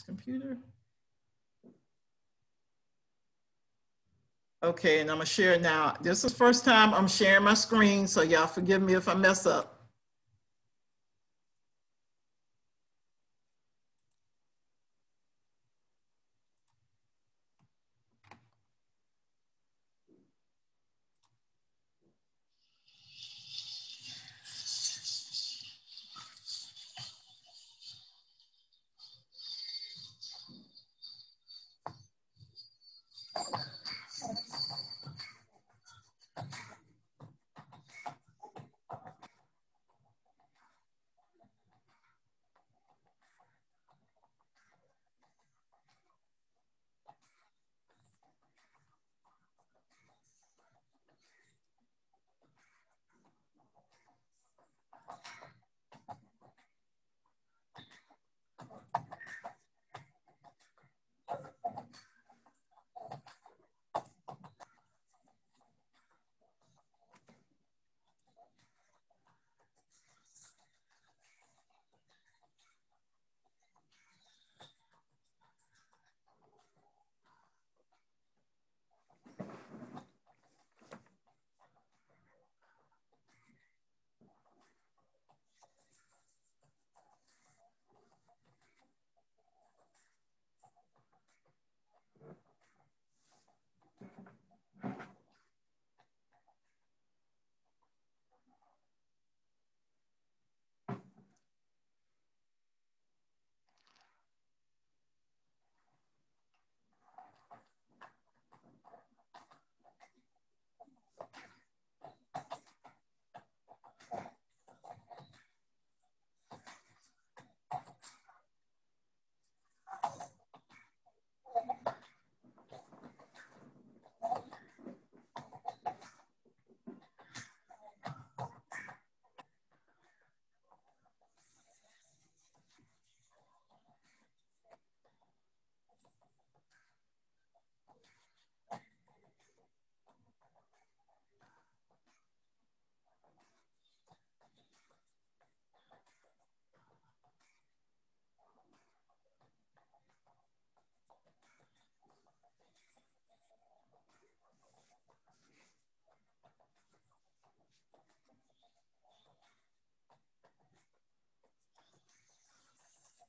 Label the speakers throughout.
Speaker 1: computer. Okay, and I'm gonna share now. This is the first time I'm sharing my screen, so y'all forgive me if I mess up.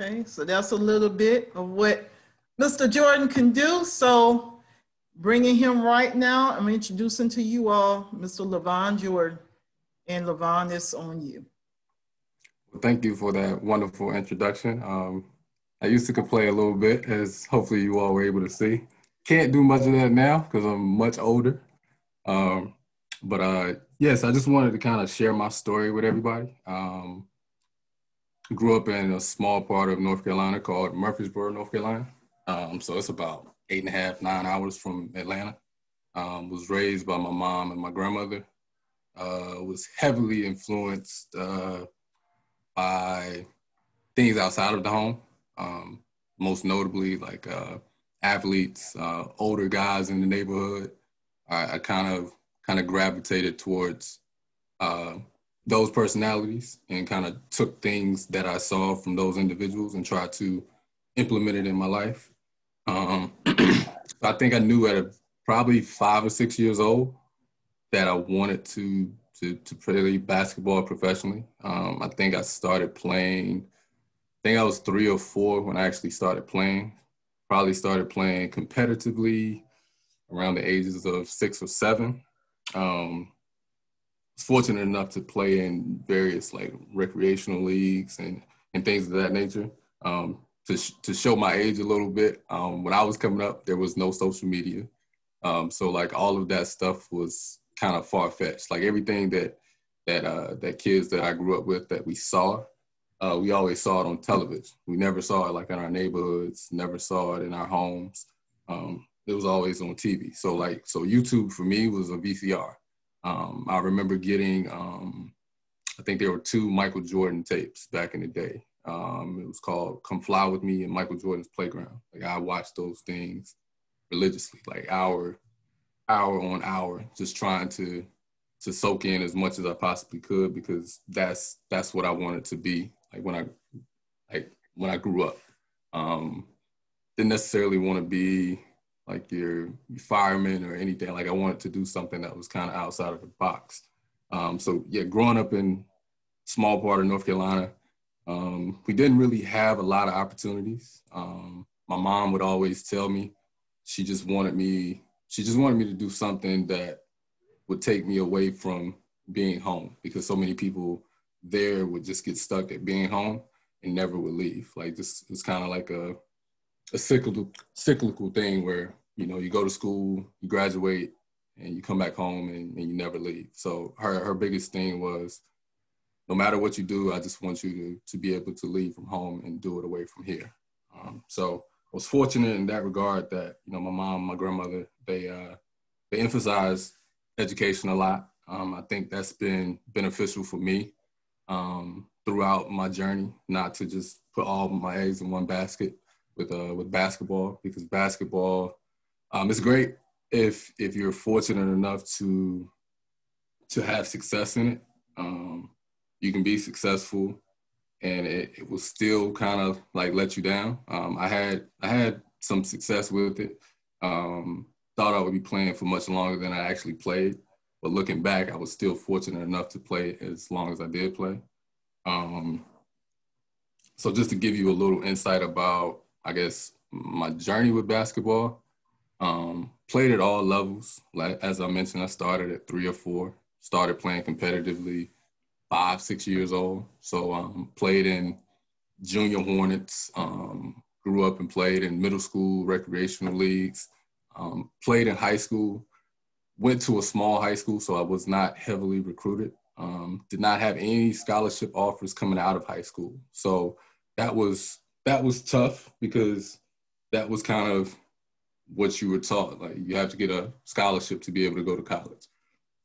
Speaker 1: Okay, so that's a little bit of what Mr. Jordan can do. So bringing him right now, I'm introducing to you all Mr. Le'Vonn Jordan. And Le'Vonn, it's on you.
Speaker 2: Thank you for that wonderful introduction. Um, I used to play a little bit, as hopefully you all were able to see. Can't do much of that now because I'm much older. Um, but uh, yes, I just wanted to kind of share my story with everybody. Um, grew up in a small part of North Carolina called Murfreesboro, North Carolina. Um, so it's about eight and a half, nine hours from Atlanta. Um, was raised by my mom and my grandmother. Uh, was heavily influenced uh, by things outside of the home. Um, most notably, like uh, athletes, uh, older guys in the neighborhood. I kind of kind of gravitated towards uh, those personalities and kind of took things that I saw from those individuals and tried to implement it in my life. Um, I think I knew at a, probably five or six years old that I wanted to to, to play basketball professionally. Um, I think I started playing. I think I was three or four when I actually started playing. Probably started playing competitively around the ages of six or seven. Um, fortunate enough to play in various like recreational leagues and and things of that nature. Um, to sh- to show my age a little bit, um, when I was coming up, there was no social media, um, so like all of that stuff was kind of far fetched. Like everything that that uh, that kids that I grew up with that we saw, uh, we always saw it on television. We never saw it like in our neighborhoods. Never saw it in our homes. Um, it was always on TV. So like so YouTube for me was a VCR. Um, I remember getting, um, I think there were two Michael Jordan tapes back in the day. Um, it was called "Come Fly with Me" and Michael Jordan's Playground. Like I watched those things religiously, like hour, hour on hour, just trying to to soak in as much as I possibly could because that's that's what I wanted to be. Like when I like when I grew up, um, didn't necessarily want to be like your, fireman or anything. Like I wanted to do something that was kind of outside of the box. Um, so yeah, growing up in small part of North Carolina, um, we didn't really have a lot of opportunities. Um, my mom would always tell me she just wanted me, she just wanted me to do something that would take me away from being home because so many people there would just get stuck at being home and never would leave. Like this, it's kind of like a a cyclical cyclical thing where you know you go to school, you graduate, and you come back home and, and you never leave. So her her biggest thing was, no matter what you do, I just want you to to be able to leave from home and do it away from here. Um, so I was fortunate in that regard that you know my mom, my grandmother, they uh, they emphasized education a lot. Um, I think that's been beneficial for me um, throughout my journey, not to just put all my eggs in one basket with uh, with basketball because basketball um, is great if if you're fortunate enough to to have success in it. Um, you can be successful, and it, it will still kind of like let you down. Um, I had I had some success with it. Um, thought I would be playing for much longer than I actually played, but looking back, I was still fortunate enough to play as long as I did play. Um, so just to give you a little insight about I guess my journey with basketball. Um, played at all levels. Like as I mentioned, I started at three or four. Started playing competitively five, six years old. So um, played in junior Hornets. Um, grew up and played in middle school recreational leagues. Um, played in high school. Went to a small high school, so I was not heavily recruited. Um, did not have any scholarship offers coming out of high school. So that was that was tough because that was kind of what you were taught. Like you have to get a scholarship to be able to go to college.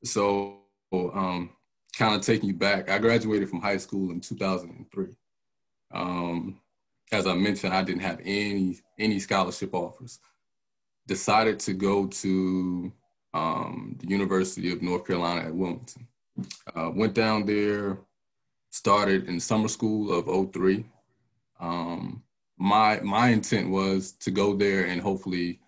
Speaker 2: So, um, kind of taking you back, I graduated from high school in 2003. Um, as I mentioned, I didn't have any any scholarship offers. Decided to go to um, the University of North Carolina at Wilmington. Uh, went down there, started in summer school of 03. Um, my my intent was to go there and hopefully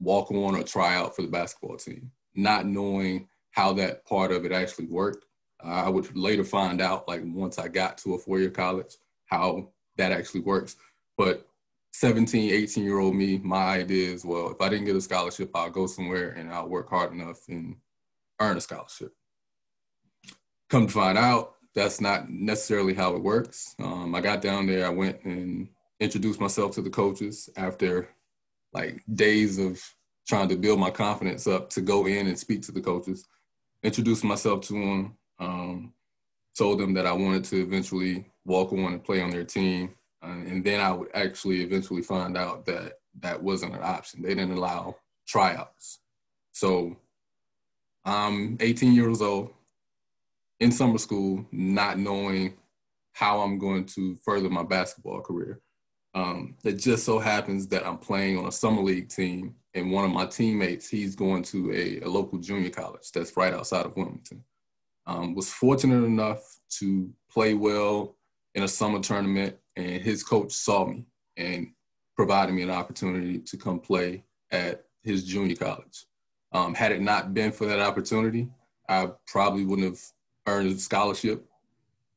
Speaker 2: walk on or try out for the basketball team, not knowing how that part of it actually worked. Uh, I would later find out, like once I got to a four-year college, how that actually works. But 17, 18 year old me, my idea is, well, if I didn't get a scholarship, I'll go somewhere and I'll work hard enough and earn a scholarship. Come to find out, that's not necessarily how it works. Um, I got down there, I went and introduced myself to the coaches after like days of trying to build my confidence up to go in and speak to the coaches. Introduced myself to them, um, told them that I wanted to eventually walk on and play on their team. Uh, and then I would actually eventually find out that that wasn't an option. They didn't allow tryouts. So I'm 18 years old in summer school, not knowing how I'm going to further my basketball career. Um, it just so happens that I'm playing on a summer league team, and one of my teammates, he's going to a, a local junior college that's right outside of Wilmington. Um, was fortunate enough to play well in a summer tournament, and his coach saw me and provided me an opportunity to come play at his junior college. Um, had it not been for that opportunity, I probably wouldn't have earned a scholarship.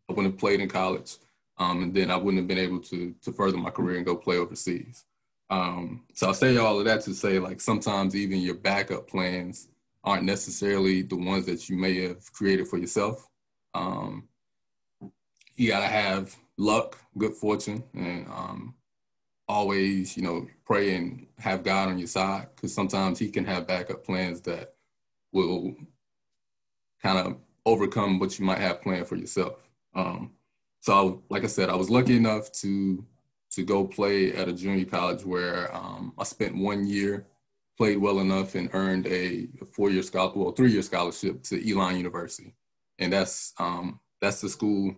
Speaker 2: I wouldn't have played in college, um, and then I wouldn't have been able to to further my career and go play overseas. Um, so I say all of that to say, like sometimes even your backup plans aren't necessarily the ones that you may have created for yourself. Um, you gotta have luck, good fortune, and um, always, you know, pray and have God on your side because sometimes He can have backup plans that will kind of overcome what you might have planned for yourself. Um, so, like I said, I was lucky enough to to go play at a junior college where um, I spent one year, played well enough, and earned a, a four-year scholarship, well, three-year scholarship to Elon University, and that's um, that's the school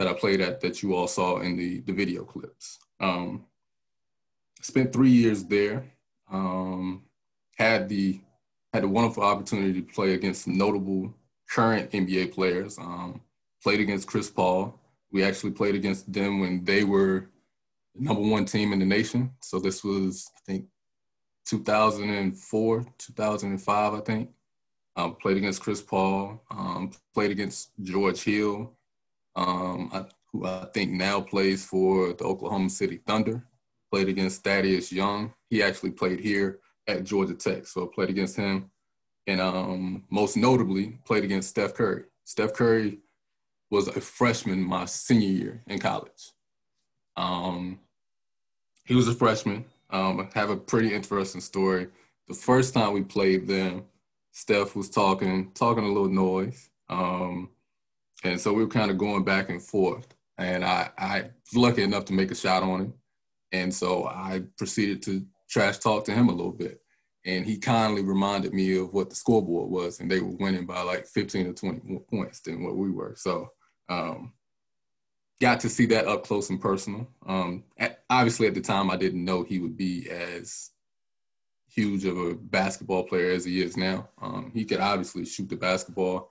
Speaker 2: that I played at that you all saw in the the video clips. Um, spent three years there. Um, had the had a wonderful opportunity to play against notable current NBA players. Um, played against Chris Paul. We actually played against them when they were the number one team in the nation. So this was, I think, 2004, 2005, I think. Um, played against Chris Paul. Um, played against George Hill, um, I, who I think now plays for the Oklahoma City Thunder. Played against Thaddeus Young. He actually played here at Georgia Tech, so I played against him. And um, most notably, played against Steph Curry. Steph Curry was a freshman my senior year in college. Um, he was a freshman. Um, I have a pretty interesting story. The first time we played them, Steph was talking, talking a little noise. Um, and so we were kind of going back and forth. And I, I was lucky enough to make a shot on him. And so I proceeded to trash talk to him a little bit. And he kindly reminded me of what the scoreboard was. And they were winning by like 15 or 20 points than what we were. So um, got to see that up close and personal. Um, at, obviously, at the time, I didn't know he would be as huge of a basketball player as he is now. Um, he could obviously shoot the basketball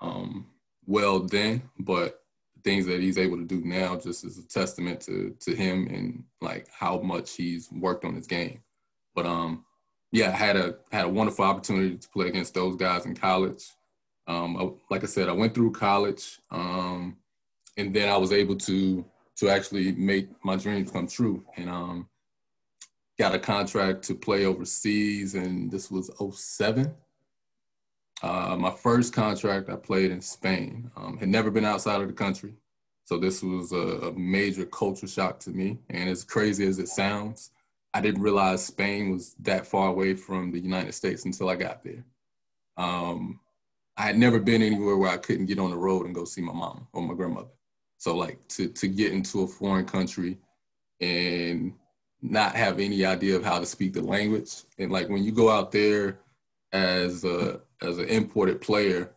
Speaker 2: um, well then, but things that he's able to do now just is a testament to to him and like how much he's worked on his game. But um, yeah, I had a had a wonderful opportunity to play against those guys in college. Um, I, like I said, I went through college. Um, and then I was able to to actually make my dreams come true. And um, got a contract to play overseas, and this was 07. Uh, my first contract I played in Spain. Um, had never been outside of the country, so this was a, a, major culture shock to me. And as crazy as it sounds, I didn't realize Spain was that far away from the United States until I got there. Um, I had never been anywhere where I couldn't get on the road and go see my mom or my grandmother. So like to to get into a foreign country and not have any idea of how to speak the language, and like when you go out there as a as an imported player,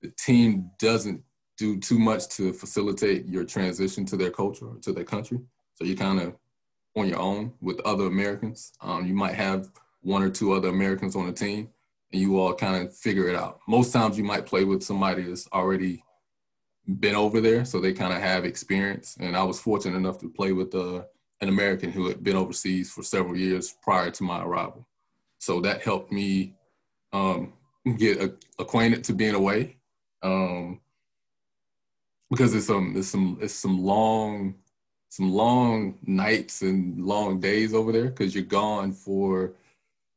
Speaker 2: the team doesn't do too much to facilitate your transition to their culture or to their country. So you're kind of on your own with other Americans. Um, you might have one or two other Americans on the team, and you all kind of figure it out. Most times you might play with somebody that's already been over there, so they kind of have experience. And I was fortunate enough to play with uh, an American who had been overseas for several years prior to my arrival. So that helped me um, get a, acquainted to being away, um, because it's some it's some it's some long some long nights and long days over there because you're gone for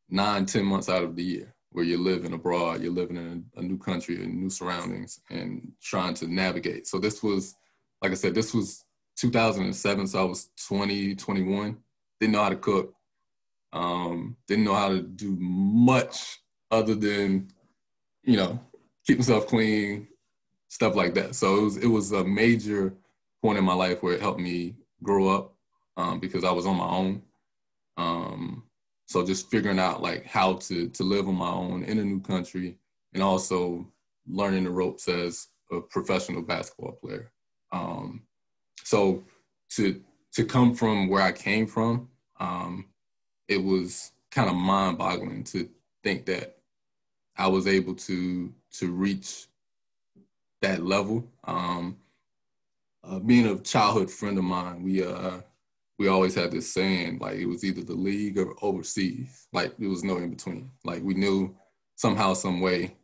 Speaker 2: nine ten months out of the year where you're living abroad, you're living in a, new country and new surroundings and trying to navigate. So this was, like I said, this was 2007. So I was 20, 21. Didn't know how to cook. Um, didn't know how to do much other than, you know, keep myself clean, stuff like that. So it was, it was a major point in my life where it helped me grow up um, because I was on my own. Um, so just figuring out like how to to live on my own in a new country and also learning the ropes as a professional basketball player. Um, so to to come from where I came from, um, it was kind of mind boggling to think that I was able to to reach that level. Um, uh, being a childhood friend of mine, we uh, we always had this saying like it was either the league or overseas. Like there was no in between. Like we knew somehow, some way,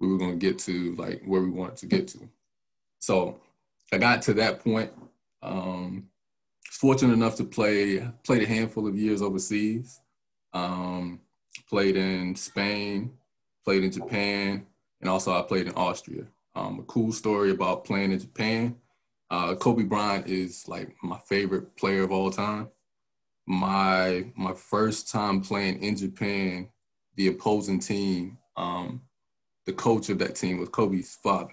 Speaker 2: we were going to get to like where we wanted to get to. So I got to that point. Um, fortunate enough to play played a handful of years overseas. Um, played in Spain, played in Japan, and also I played in Austria. Um, a cool story about playing in Japan. Uh, Kobe Bryant is like my favorite player of all time. My my first time playing in Japan, the opposing team, um, the coach of that team was Kobe's father.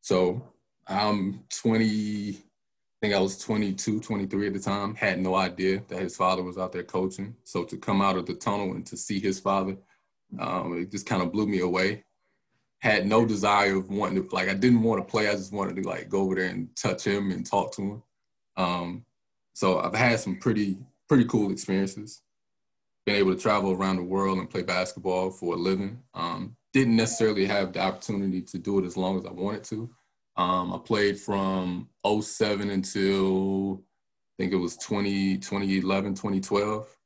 Speaker 2: So I'm 20, I think I was 22, 23 at the time, had no idea that his father was out there coaching. So to come out of the tunnel and to see his father, um, it just kind of blew me away had no desire of wanting to like I didn't want to play. I just wanted to like go over there and touch him and talk to him. Um, so I've had some pretty pretty cool experiences. Been able to travel around the world and play basketball for a living. Um, didn't necessarily have the opportunity to do it as long as I wanted to. Um, I played from 07 until I think it was 20, 2011, 2012,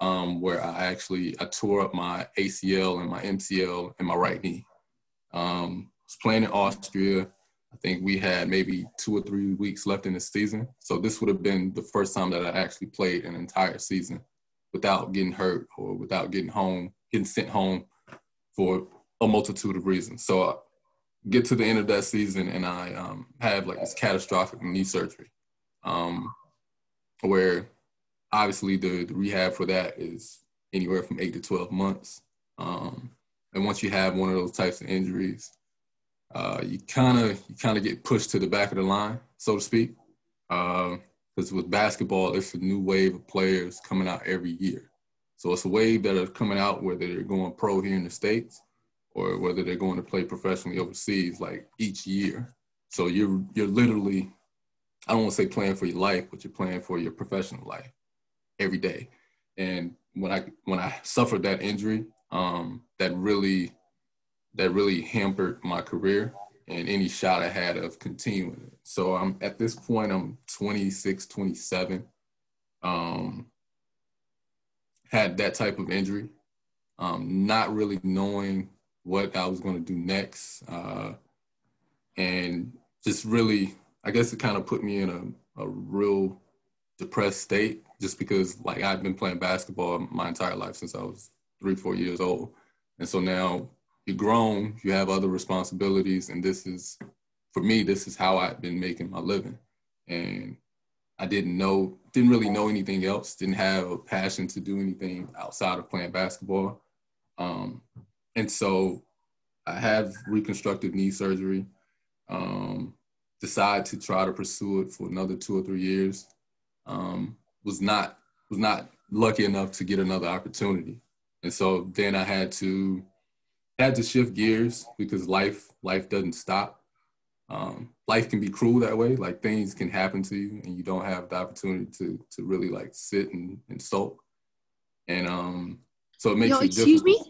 Speaker 2: um, where I actually I tore up my ACL and my MCL and my right knee. Um, was playing in Austria. I think we had maybe two or three weeks left in the season. So this would have been the first time that I actually played an entire season without getting hurt or without getting home, getting sent home for a multitude of reasons. So I get to the end of that season and I um, have like this catastrophic knee surgery um, where obviously the, the, rehab for that is anywhere from eight to 12 months. Um, and once you have one of those types of injuries, uh, you kind of you kind of get pushed to the back of the line, so to speak. Because uh, with basketball, it's a new wave of players coming out every year. So it's a wave that are coming out whether they're going pro here in the states or whether they're going to play professionally overseas, like each year. So you're you're literally, I don't want to say playing for your life, but you're playing for your professional life every day. And when I when I suffered that injury, um, that really that really hampered my career and any shot I had of continuing it. So I'm at this point I'm 26, 27. Um, had that type of injury, um, not really knowing what I was going to do next, uh, and just really, I guess it kind of put me in a, a real depressed state, just because like I've been playing basketball my entire life since I was three, four years old. And so now you're grown, you have other responsibilities, and this is, for me, this is how I've been making my living. And I didn't know, didn't really know anything else, didn't have a passion to do anything outside of playing basketball. Um, and so I have reconstructive knee surgery, um, decided to try to pursue it for another two or three years. Um, was not was not lucky enough to get another opportunity. And so then I had to had to shift gears because life life doesn't stop. Um, life can be cruel that way. Like things can happen to you, and you don't have the opportunity to to really like sit and, and sulk. And um, so it makes Yo, excuse me.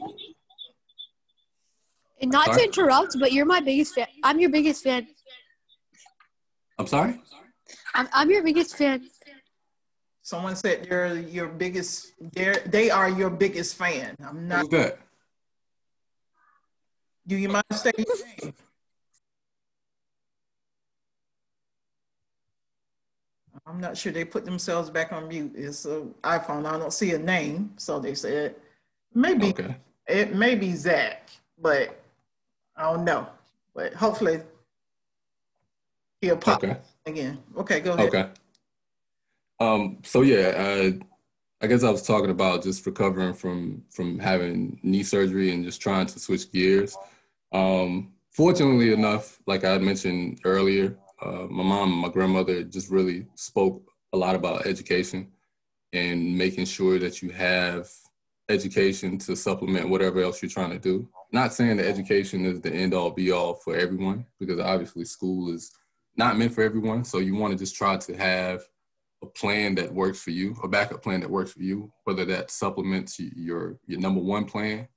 Speaker 3: And not sorry? to interrupt, but you're my biggest fan. I'm your biggest fan.
Speaker 2: I'm sorry.
Speaker 3: I'm, I'm your biggest fan.
Speaker 1: Someone said you're your biggest. They're, they are your biggest fan. I'm not.
Speaker 2: Who's that?
Speaker 1: Do you mind saying your name? I'm not sure they put themselves back on mute. It's an iPhone. I don't see a name, so they said maybe okay. it may be Zach, but I don't know. But hopefully he'll pop okay. again. Okay, go ahead.
Speaker 2: Okay. Um, so yeah, uh, I guess I was talking about just recovering from from having knee surgery and just trying to switch gears. Um, fortunately enough, like I mentioned earlier, uh, my mom and my grandmother just really spoke a lot about education and making sure that you have education to supplement whatever else you're trying to do. Not saying that education is the end all be all for everyone, because obviously school is not meant for everyone. So you want to just try to have a plan that works for you, a backup plan that works for you, whether that supplements your your number one plan,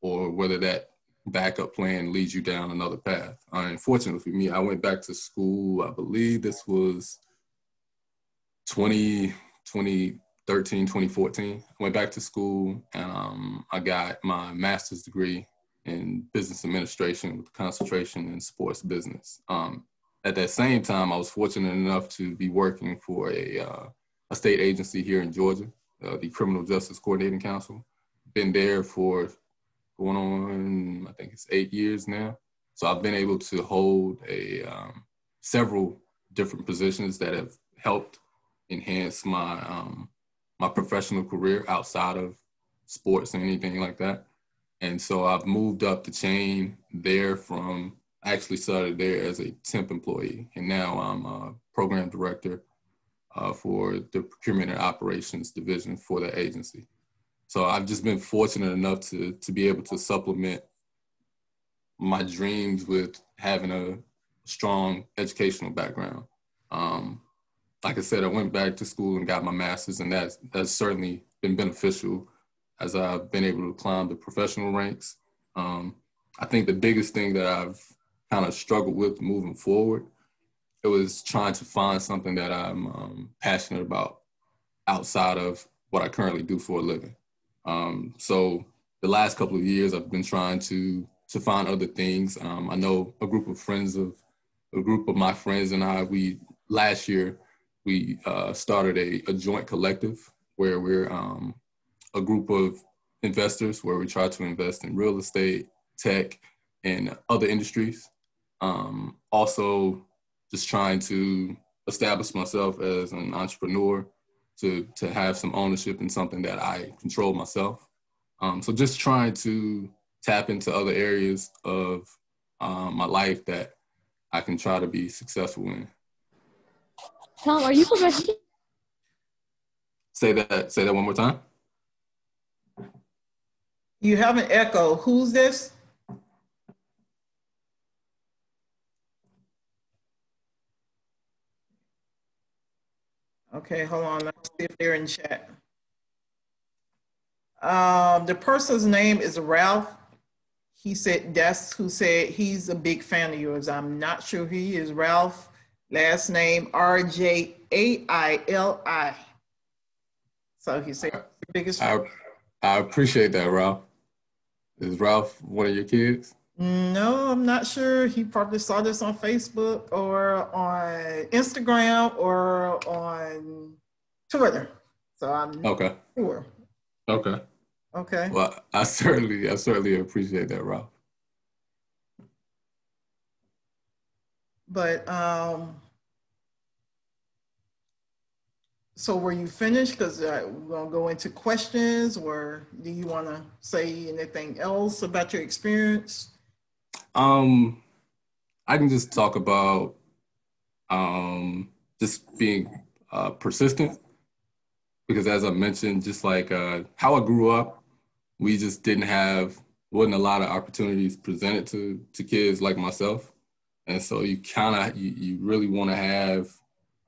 Speaker 2: or whether that backup plan leads you down another path. Uh, unfortunately for me, I went back to school, I believe this was 20, 2013, 2014. I went back to school and um, I got my master's degree in business administration with concentration in sports business. Um, at that same time, I was fortunate enough to be working for a, uh, a state agency here in Georgia, uh, the Criminal Justice Coordinating Council. Been there for going on, I think it's eight years now. So I've been able to hold a um, several different positions that have helped enhance my um, my professional career outside of sports and anything like that. And so I've moved up the chain there from I actually started there as a temp employee, and now I'm a program director uh, for the procurement and operations division for the agency. So I've just been fortunate enough to to be able to supplement my dreams with having a strong educational background. Um, like I said, I went back to school and got my master's, and that's that's certainly been beneficial as I've been able to climb the professional ranks. Um, I think the biggest thing that I've kind of struggled with moving forward, it was trying to find something that I'm um, passionate about outside of what I currently do for a living. Um, so the last couple of years, I've been trying to to find other things. Um, I know a group of friends of a group of my friends and I. We last year we uh, started a, a, joint collective where we're um, a group of investors where we try to invest in real estate, tech, and other industries. Um, also, just trying to establish myself as an entrepreneur to to have some ownership in something that I control myself. Um, so just trying to tap into other areas of um, my life that I can try to be successful in.
Speaker 3: Tom, are you progressing?
Speaker 2: Say that. Say that one more time.
Speaker 1: You have an echo. Who's this? Okay, hold on. Let's see if they're in chat. Um, the person's name is Ralph. He said that's who said he's a big fan of yours. I'm not sure who he is. Ralph, last name R J A I L I. So he said biggest
Speaker 2: fan. I, I appreciate that, Ralph. Is Ralph one of your kids?
Speaker 1: No, I'm not sure. He probably saw this on Facebook or on Instagram or on Twitter. So I'm
Speaker 2: okay.
Speaker 1: Sure.
Speaker 2: Okay.
Speaker 1: Okay.
Speaker 2: Well, I certainly, I certainly appreciate that, Ralph.
Speaker 1: But um, so were you finished? Because uh, we're gonna go into questions, or do you want to say anything else about your experience?
Speaker 2: Um, I can just talk about um, just being uh, persistent because, as I mentioned, just like uh, how I grew up, we just didn't have wasn't a lot of opportunities presented to to kids like myself, and so you kind of you, you really want to have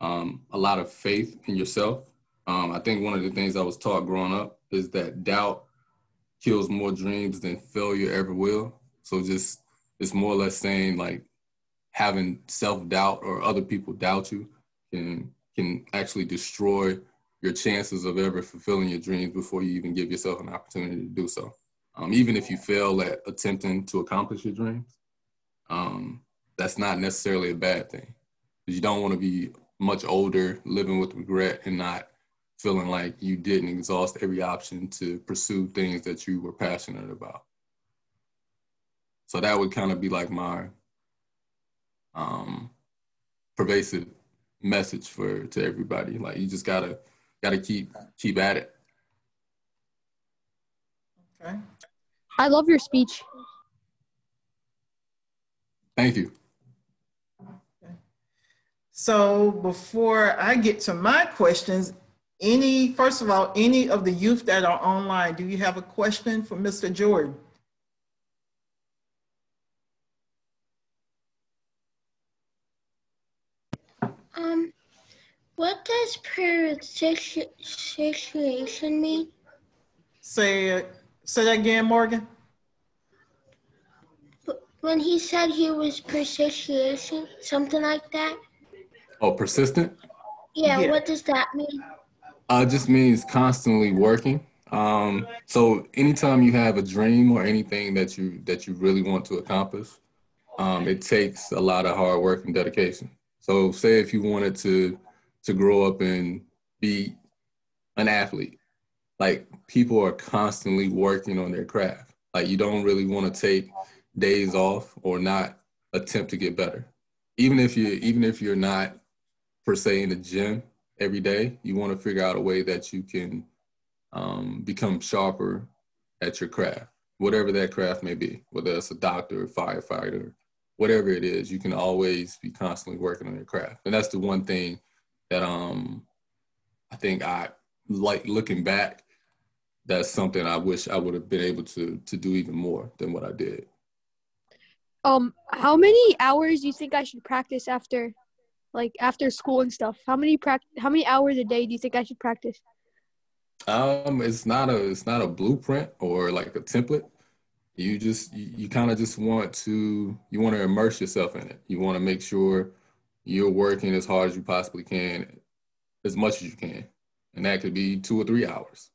Speaker 2: um, a lot of faith in yourself. Um, I think one of the things I was taught growing up is that doubt kills more dreams than failure ever will. So just it's more or less saying like having self doubt or other people doubt you can can actually destroy your chances of ever fulfilling your dreams before you even give yourself an opportunity to do so. Um, even if you fail at attempting to accomplish your dreams, um, that's not necessarily a bad thing. You don't want to be much older, living with regret, and not feeling like you didn't exhaust every option to pursue things that you were passionate about. So that would kind of be like my um, pervasive message for to everybody. Like you just gotta gotta keep keep at it.
Speaker 1: Okay.
Speaker 3: I love your speech.
Speaker 2: Thank you.
Speaker 1: So before I get to my questions, any first of all, any of the youth that are online, do you have a question for Mr. Jordan?
Speaker 4: Um, what does per mean?
Speaker 1: Say say that again, Morgan.
Speaker 4: when he said he was persistient, something like that.
Speaker 2: Oh, persistent?
Speaker 4: Yeah,
Speaker 1: Yeah.
Speaker 4: what does that mean?
Speaker 2: Uh, it just means constantly working. Um, so anytime you have a dream or anything that you that you really want to accomplish, um, it takes a lot of hard work and dedication. So say if you wanted to to grow up and be an athlete, like people are constantly working on their craft. Like you don't really want to take days off or not attempt to get better. Even if you even if you're not per se in the gym every day, you want to figure out a way that you can um, become sharper at your craft, whatever that craft may be, whether it's a doctor, firefighter, whatever it is, you can always be constantly working on your craft. And that's the one thing that um, I think I like looking back. That's something I wish I would have been able to to do even more than what I did.
Speaker 3: Um, how many hours do you think I should practice after, like after school and stuff? How many prac? How many hours a day do you think I should practice?
Speaker 2: Um, it's not a it's not a blueprint or like a template. You just you, you kind of just want to you want to immerse yourself in it. You want to make sure you're working as hard as you possibly can, as much as you can, and that could be two or three hours.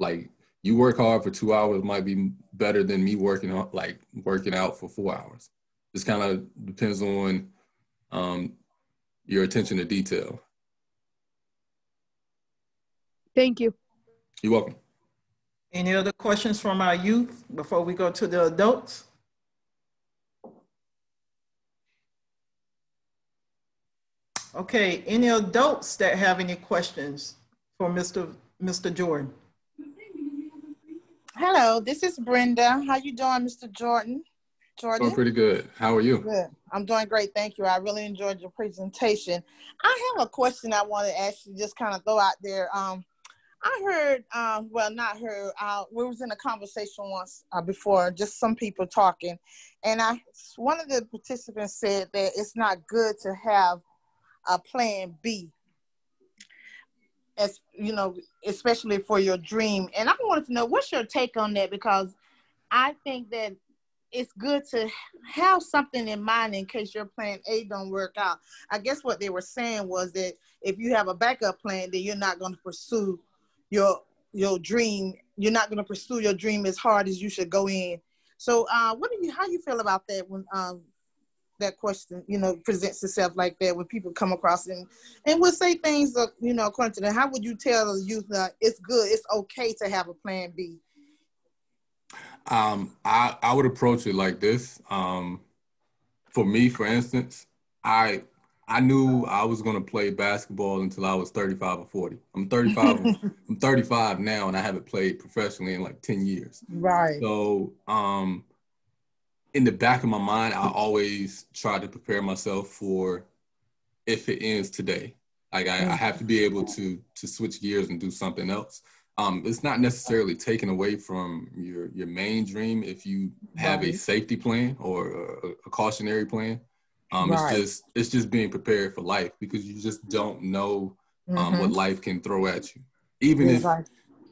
Speaker 2: Like you work hard for two hours might be better than me working on like working out for four hours. Just kind of depends on um, your attention to detail.
Speaker 3: Thank you.
Speaker 2: You're welcome.
Speaker 1: Any other questions from our youth before we go to the adults? Okay, any adults that have any questions for Mr. Mr. Jordan?
Speaker 5: Hello, this is Brenda. How you doing, Mr. Jordan? Jordan?
Speaker 2: Doing
Speaker 5: Jordan?
Speaker 2: pretty good. How are you?
Speaker 5: Good. I'm doing great. Thank you. I really enjoyed your presentation. I have a question I want to ask you, just kind of throw out there. Um, I heard, um, well, not heard. Uh, we was in a conversation once uh, before, just some people talking, and I one of the participants said that it's not good to have a plan B. As you know, especially for your dream. And I wanted to know what's your take on that because I think that it's good to have something in mind in case your plan A don't work out. I guess what they were saying was that if you have a backup plan, then you're not going to pursue your your dream. You're not going to pursue your dream as hard as you should go in. So, uh, what do you? How do you feel about that when um, that question, you know, presents itself like that when people come across and and will say things, uh, you know, according to them? How would you tell the youth that it's good, it's okay to have a plan B?
Speaker 2: Um, I I would approach it like this. Um, for me, for instance, I I knew I was going to play basketball until I was 35 or 40. I'm 35. I'm 35 now, and I haven't played professionally in like 10 years.
Speaker 5: Right.
Speaker 2: So, um, in the back of my mind, I always try to prepare myself for if it ends today. Like I, I have to be able to to switch gears and do something else. Um, it's not necessarily taken away from your your main dream if you have a safety plan or a, a cautionary plan. Um,
Speaker 5: Right.
Speaker 2: It's just it's just being prepared for life because you just don't know um,
Speaker 5: Mhm.
Speaker 2: what life can throw at you. Even if
Speaker 5: Right.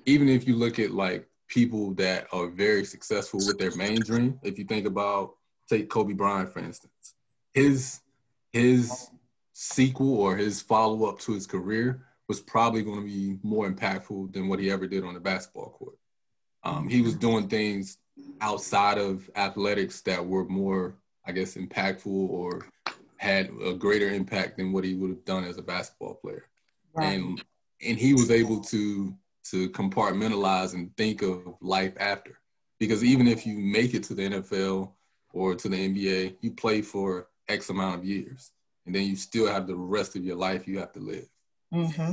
Speaker 2: even if you look at like people that are very successful with their main dream, if you think about take Kobe Bryant for instance, his his sequel or his follow up to his career was probably going to be more impactful than what he ever did on the basketball court. Um, he was doing things outside of athletics that were more, I guess, impactful or had a greater impact than what he would have done as a basketball player
Speaker 5: Right.
Speaker 2: and and he was able to to compartmentalize and think of life after because even if you make it to the NFL or to the NBA you play for x amount of years and then you still have the rest of your life you have to live
Speaker 5: Mm-hmm.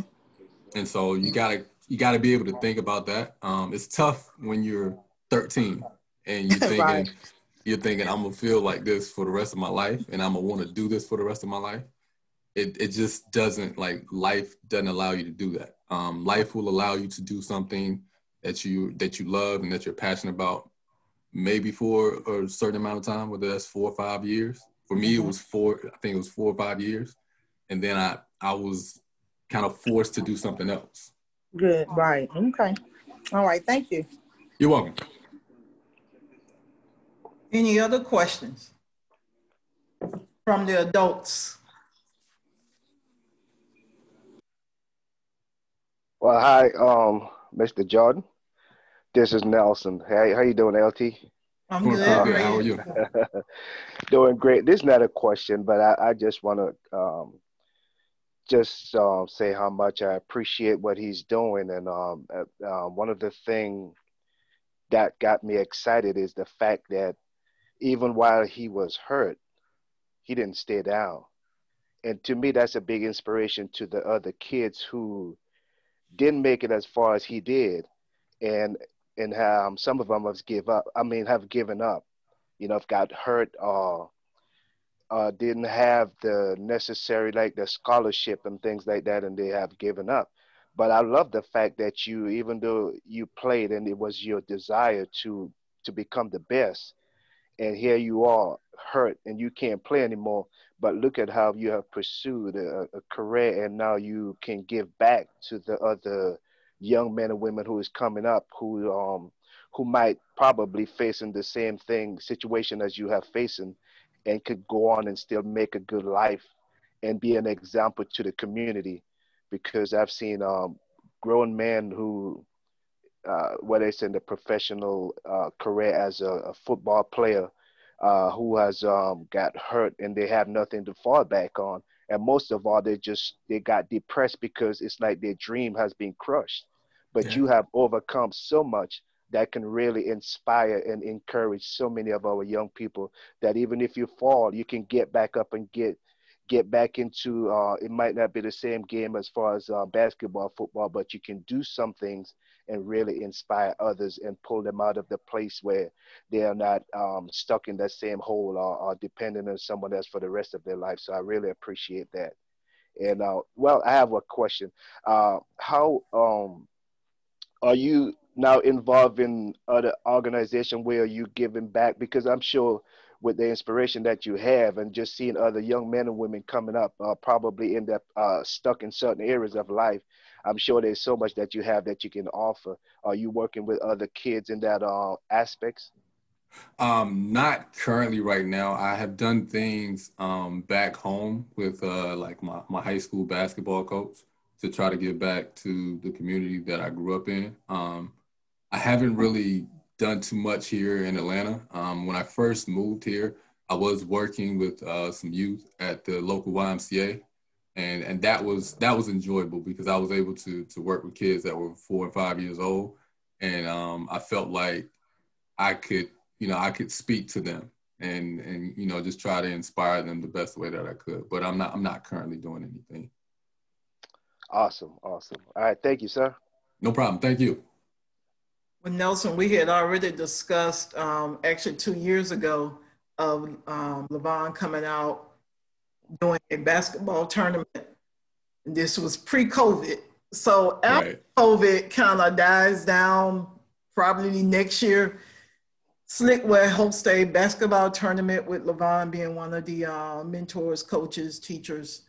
Speaker 2: and so you gotta you gotta be able to think about that um, it's tough when you're 13 and you're thinking
Speaker 5: Right.
Speaker 2: you're thinking i'm gonna feel like this for the rest of my life and i'm gonna want to do this for the rest of my life it, it just doesn't like life doesn't allow you to do that um, life will allow you to do something that you that you love and that you're passionate about maybe for a certain amount of time whether that's four or five years for me it
Speaker 5: Mhm.
Speaker 2: was four i think it was four or five years and then i i was kind of forced to do something else
Speaker 5: Good. Right. Okay. All right. Thank you.
Speaker 2: you're welcome
Speaker 1: Any other questions? from the adults.
Speaker 6: Well, hi, um, Mr. Jordan. This is Nelson. Hey, how you doing, LT?
Speaker 1: I'm
Speaker 2: Doing
Speaker 1: good.
Speaker 2: good. How are you?
Speaker 6: doing great. This is not a question, but I, I just want to um, just um, say how much I appreciate what he's doing. And um, uh, uh, one of the things that got me excited is the fact that even while he was hurt, he didn't stay down. And to me, that's a big inspiration to the other kids who didn't make it as far as he did, and and um, some of them have give up. I mean, have given up. You know, have got hurt or uh, didn't have the necessary like the scholarship and things like that, and they have given up. But I love the fact that you, even though you played and it was your desire to to become the best, and here you are hurt and you can't play anymore. But look at how you have pursued a, a career, and now you can give back to the other young men and women who is coming up who um who might probably facing the same thing situation as you have facing and could go on and still make a good life and be an example to the community because I've seen um, grown men who uh, whether it's in the professional uh, career as a, a football player uh, who has um, got hurt and they have nothing to fall back on and most of all they just they got depressed because it's like their dream has been crushed but
Speaker 2: Yeah.
Speaker 6: you have overcome so much that can really inspire and encourage so many of our young people that even if you fall you can get back up and get get back into uh, it might not be the same game as far as uh, basketball football but you can do some things and really inspire others and pull them out of the place where they are not um, stuck in that same hole or, or dependent on someone else for the rest of their life. So i really appreciate that. And uh, well i have a question. Uh, how um, are you now involved in other organization where you giving back? Because i'm sure with the inspiration that you have and just seeing other young men and women coming up uh, probably end up uh, stuck in certain areas of life i'm sure there's so much that you have that you can offer are you working with other kids in that uh, aspects
Speaker 2: Um, not currently right now. I have done things um back home with uh like my, my high school basketball coach to try to give back to the community that I grew up in. Um, I haven't really done too much here in Atlanta. Um, when I first moved here, I was working with uh, some youth at the local YMCA, and and that was that was enjoyable because I was able to to work with kids that were four and five years old, and um, I felt like I could you know I could speak to them and and you know just try to inspire them the best way that I could. But I'm not I'm not currently doing anything.
Speaker 6: awesome awesome all right thank you sir
Speaker 2: No problem. Thank you.
Speaker 1: With Nelson, we had already discussed, um, actually two years ago, of um, Le'Vonn coming out doing a basketball tournament. And this was pre-COVID. So after
Speaker 2: Right.
Speaker 1: COVID kind of dies down, probably next year, SLYC will host a basketball tournament with Le'Vonn being one of the uh, mentors, coaches, teachers.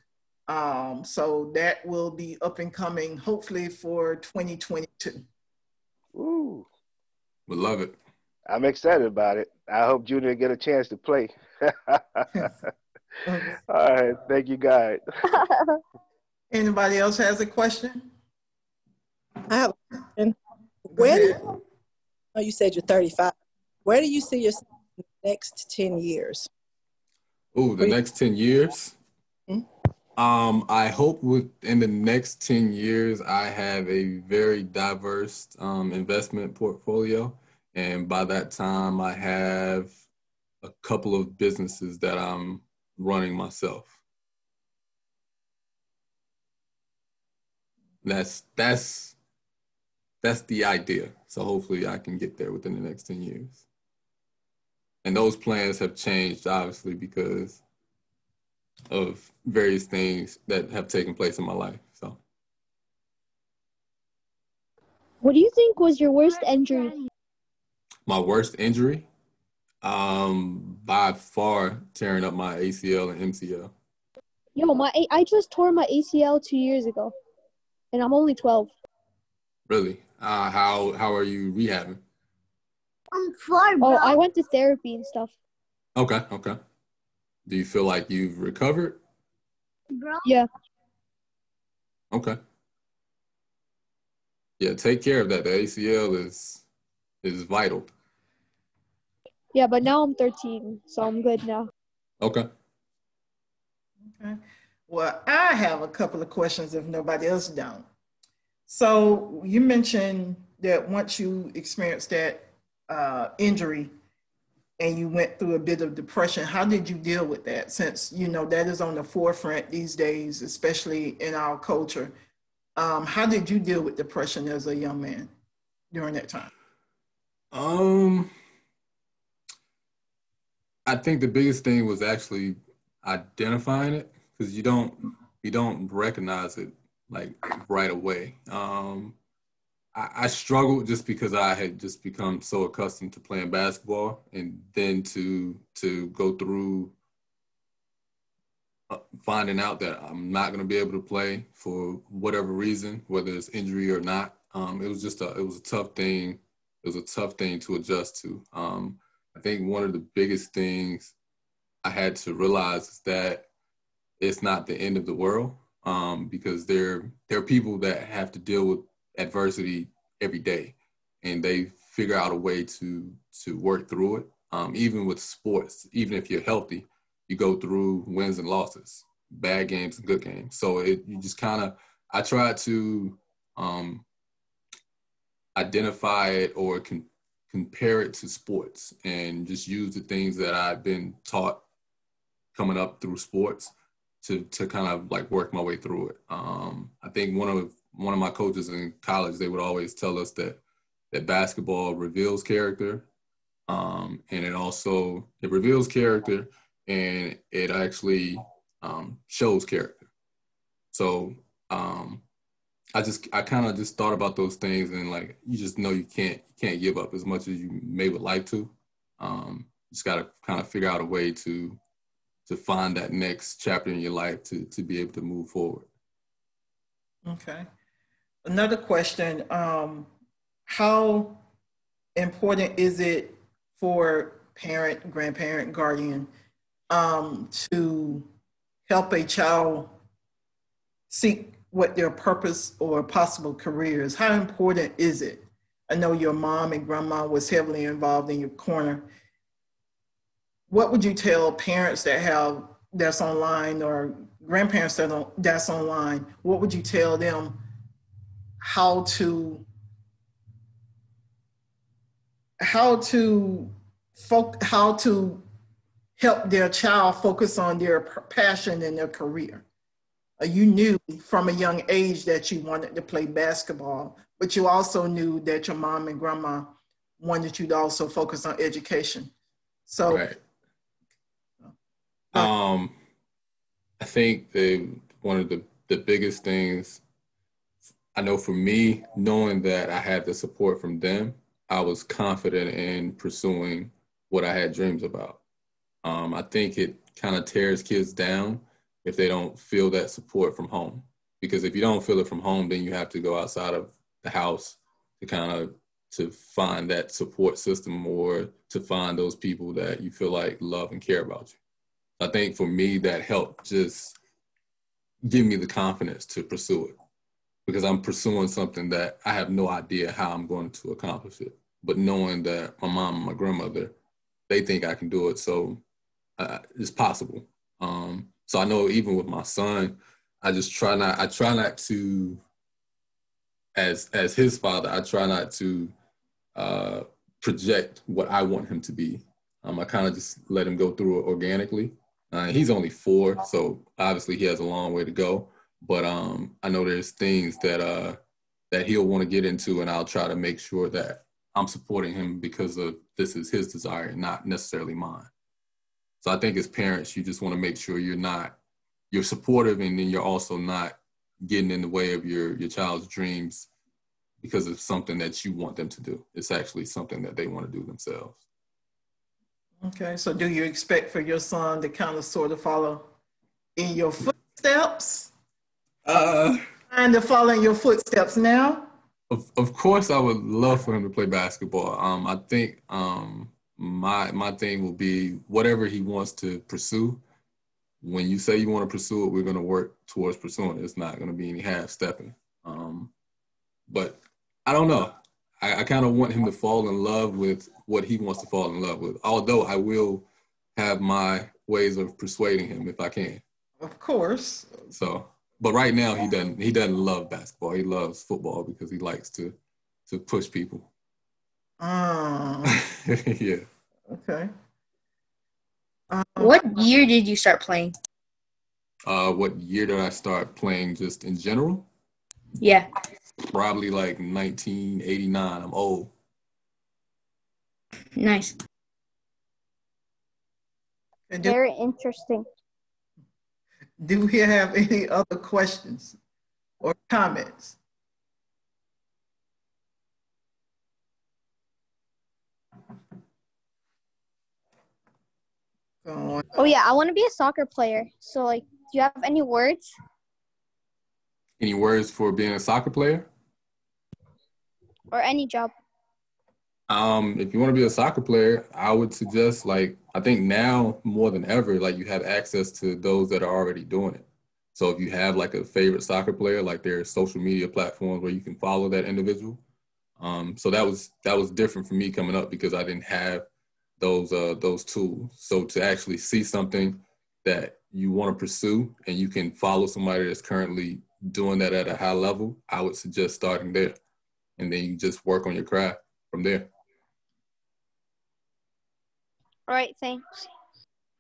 Speaker 1: Um, so that will be up and coming, hopefully for 2022.
Speaker 6: Ooh,
Speaker 2: Would love it.
Speaker 6: i'm excited about it i hope junior get a chance to play all right thank you guys
Speaker 1: Anybody else has a question?
Speaker 7: I have a question.
Speaker 1: Go
Speaker 7: Where do
Speaker 1: ahead.
Speaker 7: you, oh, you said you're 35. Where do you see yourself in the next 10 years?
Speaker 2: Oh, the
Speaker 7: Wait.
Speaker 2: next 10 years? Um, I hope within the next 10 years, I have a very diverse um, investment portfolio. And by that time, I have a couple of businesses that I'm running myself. That's that's that's the idea. So hopefully I can get there within the next 10 years. And those plans have changed obviously because of various things that have taken place in my life. So
Speaker 3: What do you think was your worst injury?
Speaker 2: my worst injury, um, by far tearing up my ACL and MCL.
Speaker 3: Yo, my I just tore my ACL two years ago, and I'm only 12.
Speaker 2: Really? Uh, how how are you rehabbing?
Speaker 4: I'm far,
Speaker 3: Oh. I went to therapy and stuff.
Speaker 2: Okay, okay. Do you feel like you've recovered?
Speaker 3: Yeah.
Speaker 2: Okay. Yeah, take care of that. The ACL is is vital.
Speaker 3: Yeah, but now I'm 13, so I'm good now.
Speaker 2: Okay.
Speaker 1: Okay. Well, I have a couple of questions if nobody else don't. So you mentioned that once you experienced that uh, injury and you went through a bit of depression, how did you deal with that? Since you know that is on the forefront these days, especially in our culture. Um, how did you deal with depression as a young man during that time?
Speaker 2: Um, I think the biggest thing was actually identifying it because you don't you don't recognize it like right away. Um, I, I struggled just because I had just become so accustomed to playing basketball, and then to to go through uh, finding out that I'm not going to be able to play for whatever reason, whether it's injury or not. Um, it was just a it was a tough thing. It was a tough thing to adjust to. Um, I think one of the biggest things I had to realize is that it's not the end of the world um, because there there are people that have to deal with adversity every day, and they figure out a way to to work through it. Um, even with sports, even if you're healthy, you go through wins and losses, bad games and good games. So it you just kind of I try to um, identify it or can compare it to sports and just use the things that I've been taught coming up through sports to to kind of like work my way through it. Um, I think one of one of my coaches in college they would always tell us that that basketball reveals character, um, and it also it reveals character and it actually um, shows character. So um, I just I kind of just thought about those things and like you just know you can't you can't give up as much as you may would like to. Um, just got to kind of figure out a way to to find that next chapter in your life to to be able to move forward.
Speaker 1: Okay. Another question: um, How important is it for parent, grandparent, guardian um, to help a child seek what their purpose or possible career is. How important is it? I know your mom and grandma was heavily involved in your corner. What would you tell parents that have that's online or grandparents that don't, that's online? What would you tell them how to how to folk how to help their child focus on their passion and their career? Uh, you knew from a young age that you wanted to play basketball, but you also knew that your mom and grandma wanted you to also focus on education. So,
Speaker 2: right. um, I think the one of the the biggest things I know for me, knowing that I had the support from them, I was confident in pursuing what I had dreams about. Um, I think it kind of tears kids down if they don't feel that support from home. Because if you don't feel it from home, then you have to go outside of the house to kind of to find that support system or to find those people that you feel like love and care about you. I think for me that helped just give me the confidence to pursue it because I'm pursuing something that I have no idea how I'm going to accomplish it. But knowing that my mom and my grandmother, they think I can do it, so uh, it's possible. Um, so I know even with my son, I just try not. I try not to, as as his father, I try not to uh, project what I want him to be. Um, I kind of just let him go through it organically. Uh, he's only four, so obviously he has a long way to go. But um, I know there's things that uh, that he'll want to get into, and I'll try to make sure that I'm supporting him because of this is his desire, and not necessarily mine. So I think as parents, you just want to make sure you're not you're supportive and then you're also not getting in the way of your your child's dreams because it's something that you want them to do. It's actually something that they want to do themselves.
Speaker 1: Okay, so do you expect for your son to kind of sort of follow in your footsteps?
Speaker 2: Uh,
Speaker 1: trying to follow in your footsteps now?
Speaker 2: Of, of course, I would love for him to play basketball. Um, I think um, my my thing will be whatever he wants to pursue. when you say you want to pursue it, we're going to work towards pursuing it. It's not going to be any half stepping. Um, but I don't know. I, I kind of want him to fall in love with what he wants to fall in love with. Although I will have my ways of persuading him if I can.
Speaker 1: Of course.
Speaker 2: So, but right now he doesn't. He doesn't love basketball. He loves football because he likes to to push people.
Speaker 1: Um,
Speaker 2: yeah.
Speaker 1: okay. Um,
Speaker 8: What year did you start playing?
Speaker 2: Uh, what year did I start playing? Just in general,
Speaker 8: Yeah.
Speaker 2: probably like 1989. I'm old.
Speaker 8: Nice.
Speaker 3: Very interesting.
Speaker 1: Do we have any other questions or comments?
Speaker 3: Oh yeah, I want to be a soccer player. So like, do you have any words?
Speaker 2: Any words for being a soccer player?
Speaker 3: or any job.
Speaker 2: Um, if you want to be a soccer player, I would suggest like I think now more than ever, like you have access to those that are already doing it. So if you have like a favorite soccer player, like there's social media platforms where you can follow that individual. Um, so that was that was different for me coming up because I didn't have those uh those tools. So to actually see something that you want to pursue and you can follow somebody that's currently doing that at a high level, I would suggest starting there. And then you just work on your craft from there.
Speaker 3: All right, thanks.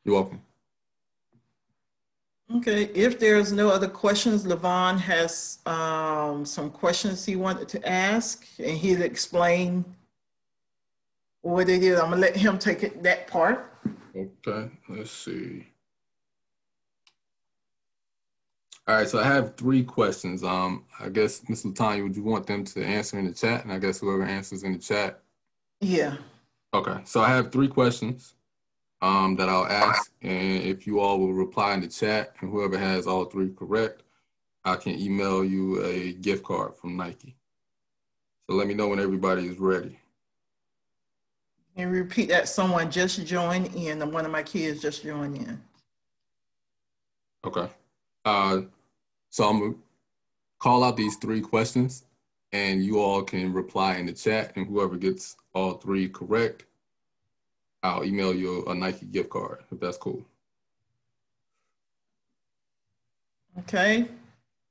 Speaker 2: You're welcome.
Speaker 1: Okay, if there's no other questions, Le'Vonn has um, some questions he wanted to ask, and he'll explain what it is. I'm gonna let him take it, that part.
Speaker 2: Okay, let's see. All right, so I have three questions. Um, I guess Ms. Latanya, would you want them to answer in the chat? And I guess whoever answers in the chat.
Speaker 1: Yeah,
Speaker 2: Okay, so I have three questions um, that I'll ask, and if you all will reply in the chat, and whoever has all three correct, I can email you a gift card from Nike. So let me know when everybody is ready.
Speaker 1: and repeat that, someone just joined in, and one of my kids just joined in.
Speaker 2: Okay. Uh, so I'm gonna call out these three questions, and you all can reply in the chat, and whoever gets all three correct, I'll email you a Nike gift card if that's cool.
Speaker 1: Okay,
Speaker 2: And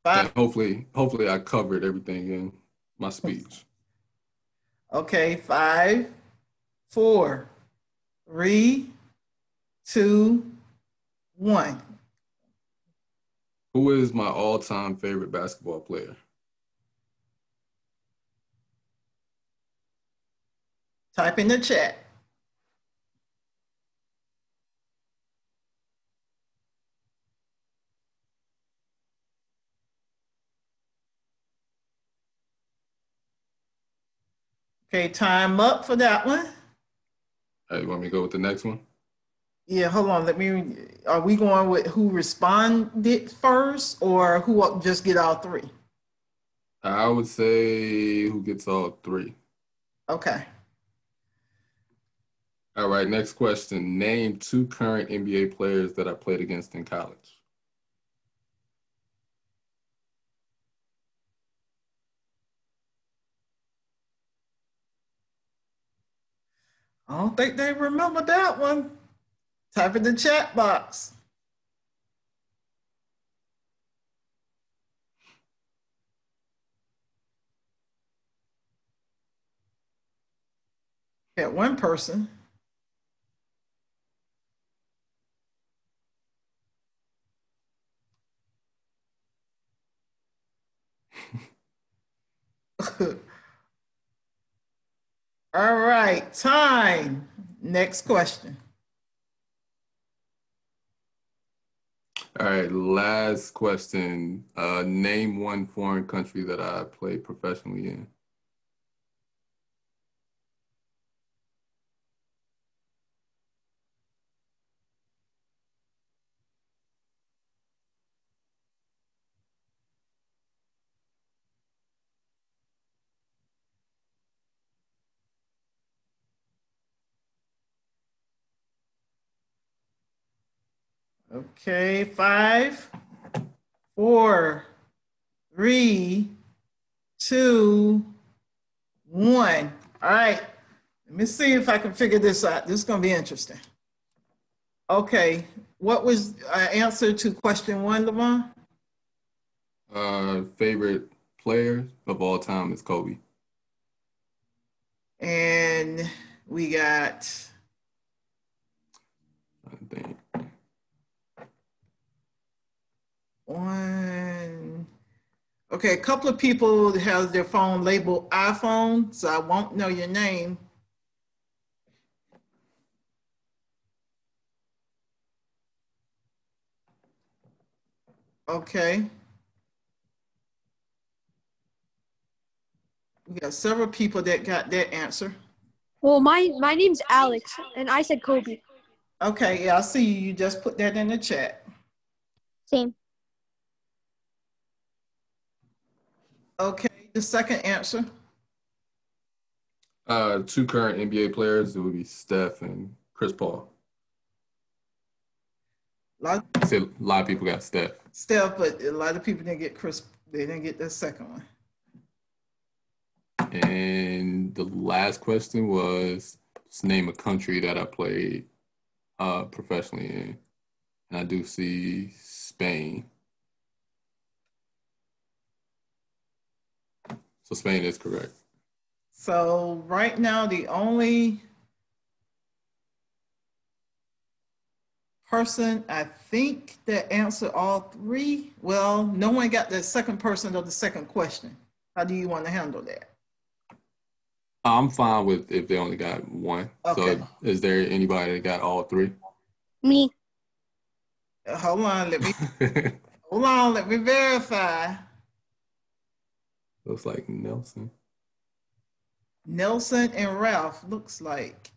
Speaker 1: five,
Speaker 2: hopefully, hopefully I covered everything in my speech.
Speaker 1: okay, five, four, three, two, one.
Speaker 2: Who is my all-time favorite basketball player?
Speaker 1: Type in the chat. Okay, time up for that one.
Speaker 2: Hey, you want me to go with the next one?
Speaker 1: Yeah, hold on. Let me. Are we going with who responded first, or who just get all three?
Speaker 2: I would say who gets all three.
Speaker 1: Okay.
Speaker 2: All right, next question. Name two current NBA players that I played against in college.
Speaker 1: I don't think they remember that one. Type in the chat box. Got one person. All right, time. Next question.
Speaker 2: All right, last question. Uh, name one foreign country that I played professionally in.
Speaker 1: Okay, five, four, three, two, one. All right, let me see if I can figure this out. This is gonna be interesting. Okay, what was uh, answer to question one, Le'Vonn?
Speaker 2: Uh, favorite player of all time is Kobe.
Speaker 1: And we got
Speaker 2: I think.
Speaker 1: One. Okay, a couple of people have their phone labeled iPhone, so I won't know your name. Okay. We got several people that got that answer.
Speaker 3: Well, my my name's Alex, and I said Kobe.
Speaker 1: Okay, yeah, I see you. You just put that in the chat.
Speaker 3: Same.
Speaker 1: Okay, the second answer.
Speaker 2: Uh, two current NBA players, it would be Steph and Chris Paul.
Speaker 1: A lot,
Speaker 2: I said a lot of people got Steph.
Speaker 1: Steph, but a lot of people didn't get Chris. They didn't get the second one.
Speaker 2: And the last question was just name a country that I played uh, professionally in. And I do see Spain. So Spain is correct.
Speaker 1: So right now, the only person I think that answered all three. Well, no one got the second person of the second question. How do you want to handle that?
Speaker 2: I'm fine with if they only got one.
Speaker 1: Okay.
Speaker 2: So is there anybody that got all three?
Speaker 8: Me.
Speaker 1: Hold on, let me hold on, let me verify.
Speaker 2: Looks like Nelson.
Speaker 1: Nelson and Ralph looks like.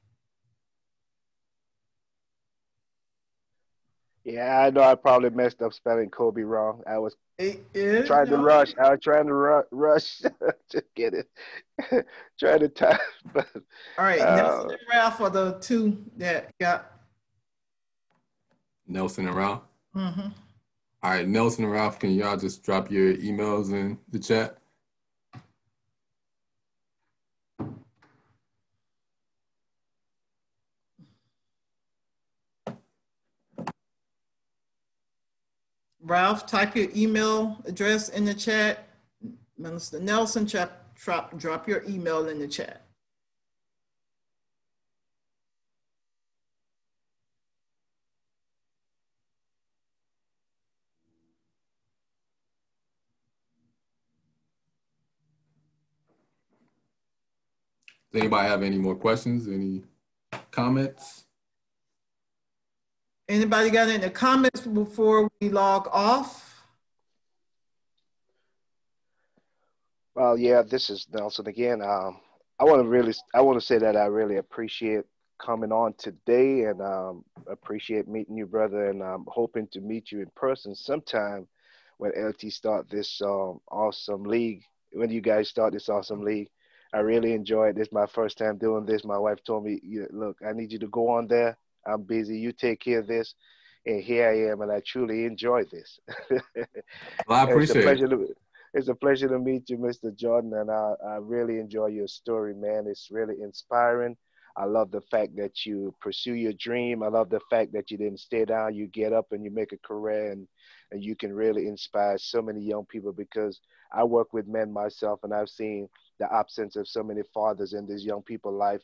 Speaker 6: Yeah, I know I probably messed up spelling Kobe wrong. I was
Speaker 1: It is
Speaker 6: trying to rush. I was trying to ru- rush to get it. trying to type. But
Speaker 1: All right,
Speaker 6: Uh,
Speaker 1: Nelson and Ralph are the two that got.
Speaker 2: Nelson and Ralph.
Speaker 1: mhm.
Speaker 2: All right, Nelson and Ralph, can y'all just drop your emails in the chat?
Speaker 1: Ralph, type your email address in the chat. Minister Nelson, chap, drop, drop your email in the chat.
Speaker 2: Does anybody have any more questions? Any comments?
Speaker 1: Anybody got any comments before we log off?
Speaker 6: well, yeah, this is Nelson again. Um, I want to really, I want to say that I really appreciate coming on today and um, appreciate meeting you, brother, and I'm hoping to meet you in person sometime when LT start this um, awesome league. When you guys start this awesome league, I really enjoy it. This is my first time doing this. My wife told me, "Look, I need you to go on there. I'm busy. You take care of this." And here I am, and I truly enjoy this.
Speaker 2: Well, I
Speaker 6: it's a
Speaker 2: appreciate
Speaker 6: pleasure
Speaker 2: it.
Speaker 6: to it's a pleasure to meet you, Mr. Jordan, and I, I really enjoy your story, man. It's really inspiring. I love the fact that you pursue your dream. I love the fact that you didn't stay down. You get up and you make a career, and and you can really inspire so many young people because I work with men myself, and I've seen the absence of so many fathers in these young people's life,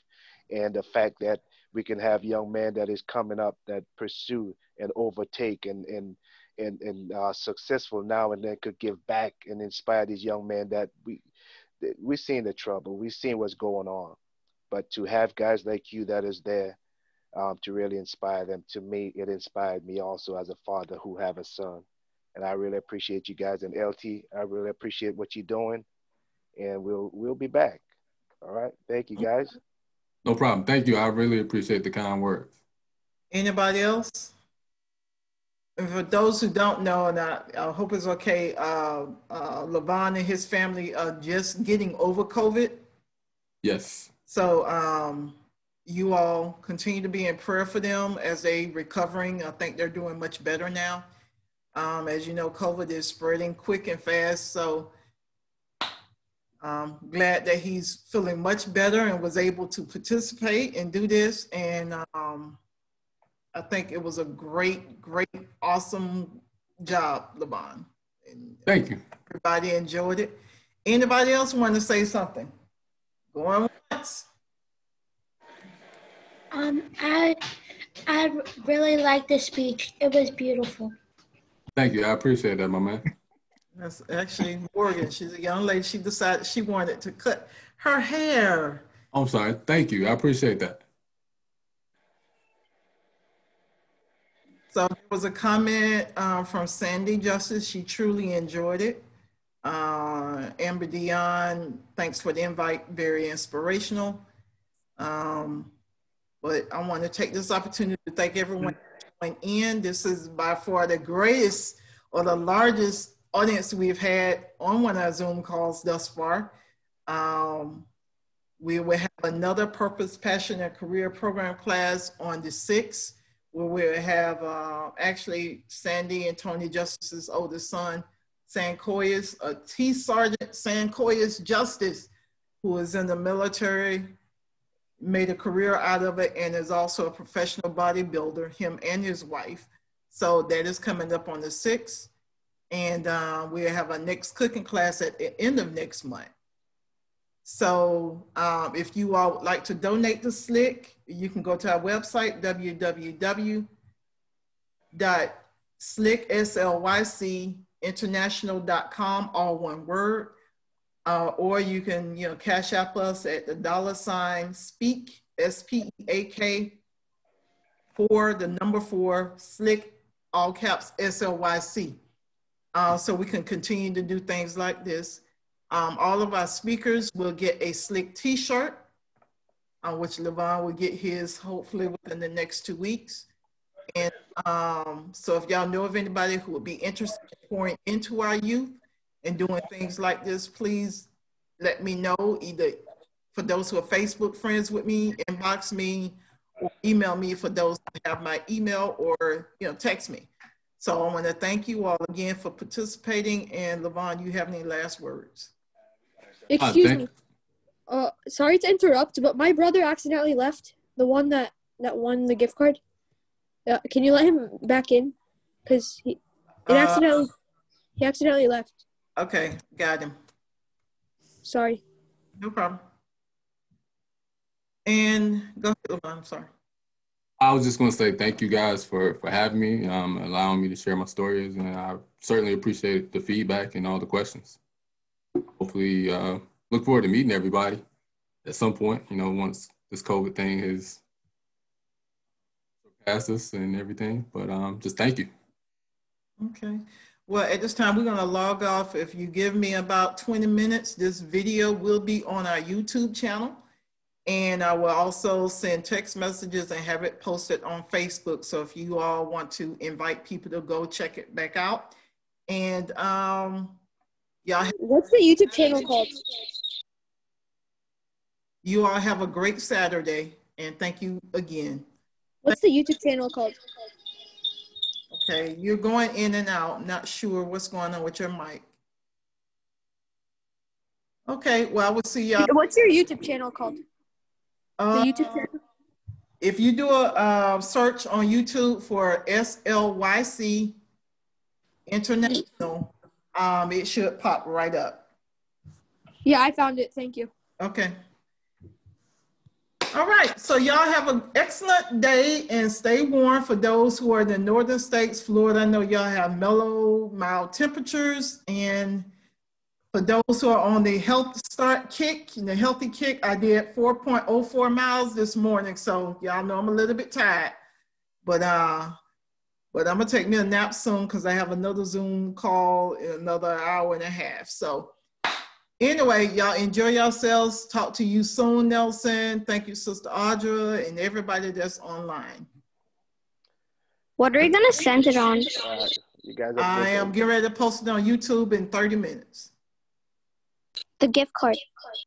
Speaker 6: and the fact that we can have young men that is coming up that pursue and overtake and and and and uh, successful now and then could give back and inspire these young men that we we're seeing the trouble, we're seeing what's going on, but to have guys like you that is there um, to really inspire them, to me, it inspired me also as a father who have a son, and I really appreciate you guys and LT. I really appreciate what you're doing, and we'll we'll be back. All right, thank you guys.
Speaker 2: No problem. Thank you. I really appreciate the kind words.
Speaker 1: Anybody else? And for those who don't know, and I, I hope it's okay, uh, uh, Le'Vonn and his family are just getting over COVID.
Speaker 2: Yes.
Speaker 1: So, um, you all continue to be in prayer for them as they recovering. I think they're doing much better now. Um, as you know, COVID is spreading quick and fast. So I'm glad that he's feeling much better and was able to participate and do this. And um, I think it was a great, great, awesome job, Le'Vonn. And
Speaker 2: Thank you.
Speaker 1: everybody enjoyed it. Anybody else want to say something? Going once.
Speaker 4: Um, I I really liked the speech. It was beautiful.
Speaker 2: Thank you. I appreciate that, my man.
Speaker 1: That's actually Morgan. She's a young lady. She decided she wanted to cut her hair.
Speaker 2: I'm sorry. Thank you. I appreciate that.
Speaker 1: So there was a comment uh, from Sandy Justice. She truly enjoyed it. Uh, Amber Dion, thanks for the invite. Very inspirational. Um, but I want to take this opportunity to thank everyone for joining in. This is by far the greatest or the largest audience we've had on one of our Zoom calls thus far. Um, we will have another Purpose, Passion, and Career Program class on the 6th, where we'll have uh, actually Sandy and Tony Justice's oldest son, Sankoyas, a T Sergeant Sankoyas Justice, who is in the military, made a career out of it, and is also a professional bodybuilder, him and his wife. So that is coming up on the 6th. And uh, we'll have our next cooking class at the end of next month. So um, if you all would like to donate to SLYC, you can go to our website, www.slycinternational.com, all one word. Uh, or you can, you know, cash app us at the dollar sign speak, S-P-E-A-K, for the number four, SLYC, all caps, S-L-Y-C. Uh, so we can continue to do things like this. Um, all of our speakers will get a SLYC t-shirt, uh, which Le'Vonn will get his hopefully within the next two weeks. And um, so if y'all know of anybody who would be interested in pouring into our youth and doing things like this, please let me know either for those who are Facebook friends with me, inbox me or email me for those who have my email or you know text me. So I want to thank you all again for participating. And Le'Vonn, you have any last words?
Speaker 3: Excuse
Speaker 2: thank-
Speaker 3: me. Uh, sorry to interrupt, but my brother accidentally left. The one that that won the gift card. Uh, can you let him back in? Cause he, it
Speaker 1: Uh,
Speaker 3: accidentally, he accidentally left.
Speaker 1: Okay, got him.
Speaker 3: Sorry.
Speaker 1: No problem. And go ahead, Le'Vonn, I'm sorry.
Speaker 2: I was just going to say thank you guys for for having me, um, allowing me to share my stories, and I certainly appreciate the feedback and all the questions. Hopefully, uh, look forward to meeting everybody at some point. You know, once this COVID thing has surpassed us and everything. But um, just thank you.
Speaker 1: Okay. Well, at this time, we're going to log off. If you give me about 20 minutes, this video will be on our YouTube channel. And I will also send text messages and have it posted on Facebook. So if you all want to invite people to go check it back out. And um, y'all,
Speaker 3: What's the YouTube channel called?
Speaker 1: you all have a great Saturday. And thank you again.
Speaker 3: What's the YouTube channel called?
Speaker 1: Okay, you're going in and out, not sure what's going on with your mic. Okay, well, I will see y'all.
Speaker 3: What's your YouTube channel called? The
Speaker 1: Uh,
Speaker 3: YouTube channel.
Speaker 1: If you do a uh, search on YouTube for SLYC International, um, it should pop right up.
Speaker 3: Yeah, I found it. Thank you.
Speaker 1: Okay. All right, so y'all have an excellent day and stay warm for those who are in the northern states, Florida. I know y'all have mellow, mild temperatures. And for those who are on the health start kick, the healthy kick, I did 4.04 miles this morning. So y'all know I'm a little bit tired. But uh, but I'm gonna take me a nap soon because I have another Zoom call in another hour and a half. So Anyway, y'all enjoy yourselves. Talk to you soon, Nelson. Thank you, Sister Audra, and everybody that's online.
Speaker 9: What are you gonna send it on?
Speaker 6: All right. You guys have a
Speaker 1: I am getting ready to post it on YouTube in 30 minutes.
Speaker 9: The gift card.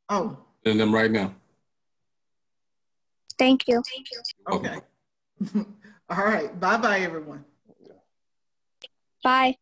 Speaker 1: Oh.
Speaker 2: And them right now.
Speaker 9: Thank you. Thank you.
Speaker 1: Okay. All right. Bye bye, everyone. Bye.
Speaker 9: Bye.